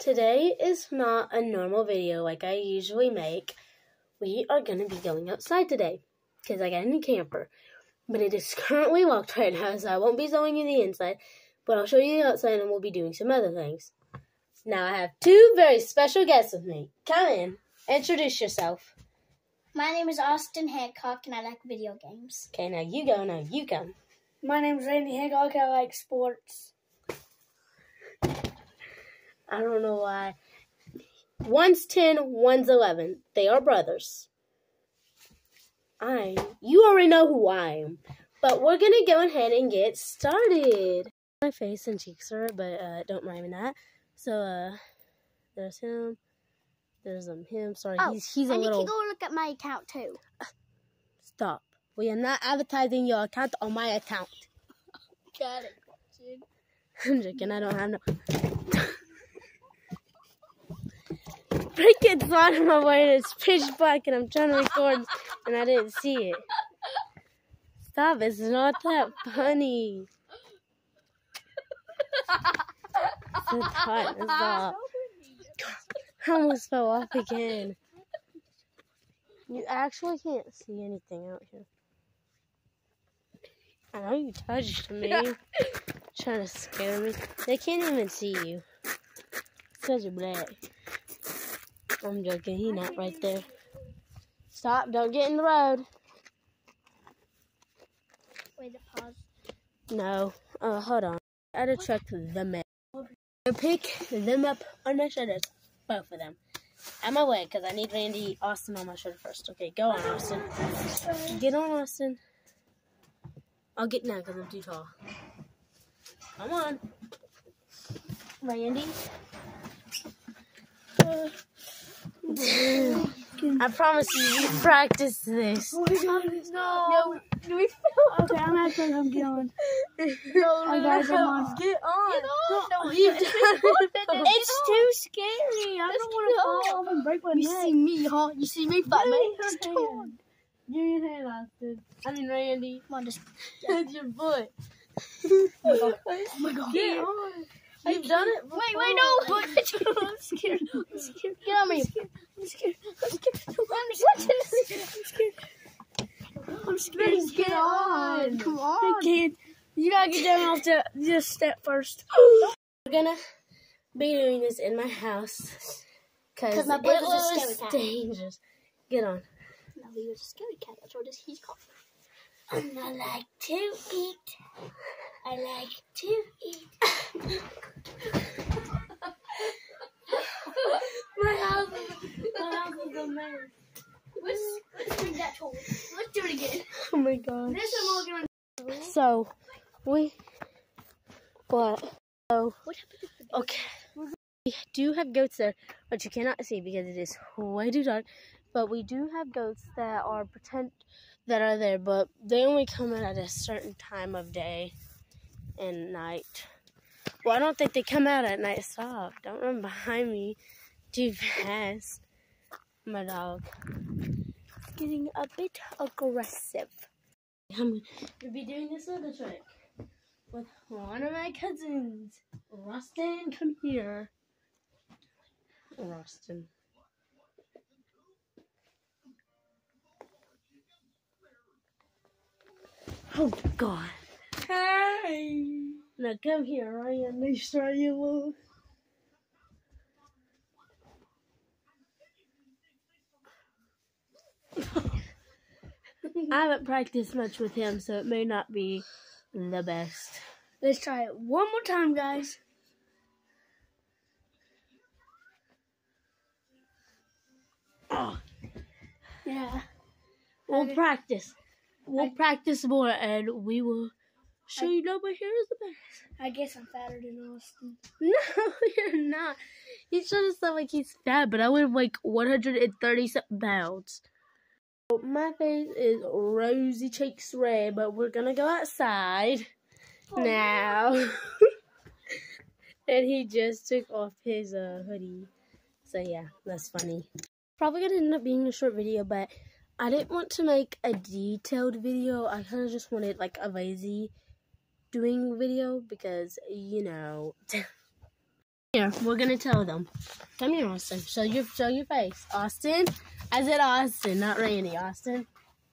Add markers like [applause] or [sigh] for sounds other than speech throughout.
Today is not a normal video like I usually make. We are going to be going outside today because I got a new camper. But it is [laughs] currently locked right now, so I won't be showing you the inside. But I'll show you the outside and we'll be doing some other things. Now I have two very special guests with me. Come in. Introduce yourself. My name is Austin Hancock, and I like video games. Okay, now you go. Now you come. My name is Randy Hancock. I like sports. I don't know why. One's 10, one's 11. They are brothers. I, you already know who I am. But we're going to go ahead and get started. My face and cheeks are, but uh, don't mind me that. So, uh, there's him. There's um, him. Sorry, Oh, he's, he's a need little. to go look at my account too. Stop. We are not advertising your account on my account. [laughs] Got it. [laughs] I'm joking. I don't have no. Break it out of my way. It's pitch black, and I'm trying to record, and I didn't see it. Stop! It's not that funny. So hot. Stop. I almost fell off again. You actually can't see anything out here. I know you touched me. Trying to scare me. They can't even see you. Because you're black. I'm joking. He not right there. Stop. Don't get in the road. Wait, a pause. No. Uh, hold on. I gotta check them out. I pick them up on my shoulders. Both of them. On my way, because I need Randy Austin on my shoulder first. Okay, go on, Austin. Get on, Austin. I'll get now because I'm too tall. Come on. Randy. I promise you, we practice this. [laughs] Oh No. Do we Okay, I'm actually I'm going. No, Oh, guys, I'm on. Get on. No, You've it's, it's too scary. I don't want to fall. I'm gonna break my You neck. see me, huh? You see me fight Give me? me Just your come hand. on. Give me your hand, Austin. I mean, Randy. Come on, just. [laughs] With your foot. Oh my [laughs] oh god. Get on. You've done it before. Wait, wait, no! I'm scared. I'm scared. Get on me. I'm scared. I'm scared. I'm scared. I'm scared. I'm scared. Get on. Come on. I can't. You gotta get down off the this step first. [gasps] We're gonna be doing this in my house. Because 'Cause my brother's a was scary cat. dangerous. Get on. No, he was a scary cat. That's what he's called. And I like to eat. I like to eat. [laughs] My house is, my house is a mess. Let's, let's bring that. Let's do it again. Oh my god. This one we're gonna. So, we. What? So, What happened? to the- okay. We do have goats there, but you cannot see because it is way too dark. But we do have goats that are pretend that are there, but they only come in at a certain time of day and night. Well, I don't think they come out at night. Stop! Don't run behind me too fast. My dog is getting a bit aggressive. I'm gonna be doing this other trick with one of my cousins. Rustin, come here. Rustin. Oh God! Hey. Now come here, Ryan. Make sure you move. I haven't practiced much with him, so it may not be the best. Let's try it one more time, guys. Oh, Yeah. we'll Okay. practice. We'll practice more, and we will show you know my hair is the best. I guess I'm fatter than Austin. [laughs] No, you're not. He's trying to sound like he's fat, but I weigh like 130 pounds. My face is rosy cheeks red, but we're gonna go outside now. [laughs] and he just took off his uh, hoodie. So yeah, that's funny. Probably gonna end up being a short video, but I didn't want to make a detailed video. I kind of just wanted like a lazy doing video because you know [laughs] Here, we're gonna tell them. Come here, Austin. Show your show your face. Austin. I said Austin, not Randy. Austin.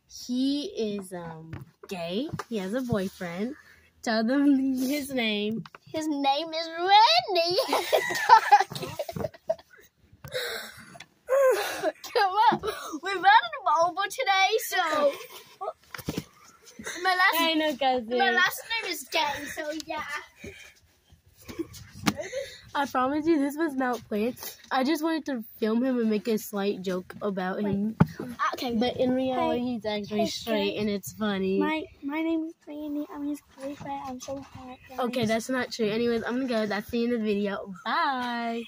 He is um gay. He has a boyfriend. Tell them his name. His name is Randy. [laughs] Come on. We're running mobile today, so my last I know, cousin. my last name is Gay, so yeah. [laughs] I promise you, this was not planned. I just wanted to film him and make a slight joke about him, ah, Okay, but in reality, he's actually Hey, straight, hey. and it's funny. My my name is Randy. I'm his boyfriend. I'm so hot. guys. Okay, that's not true. Anyways, I'm gonna go. That's the end of the video. Bye.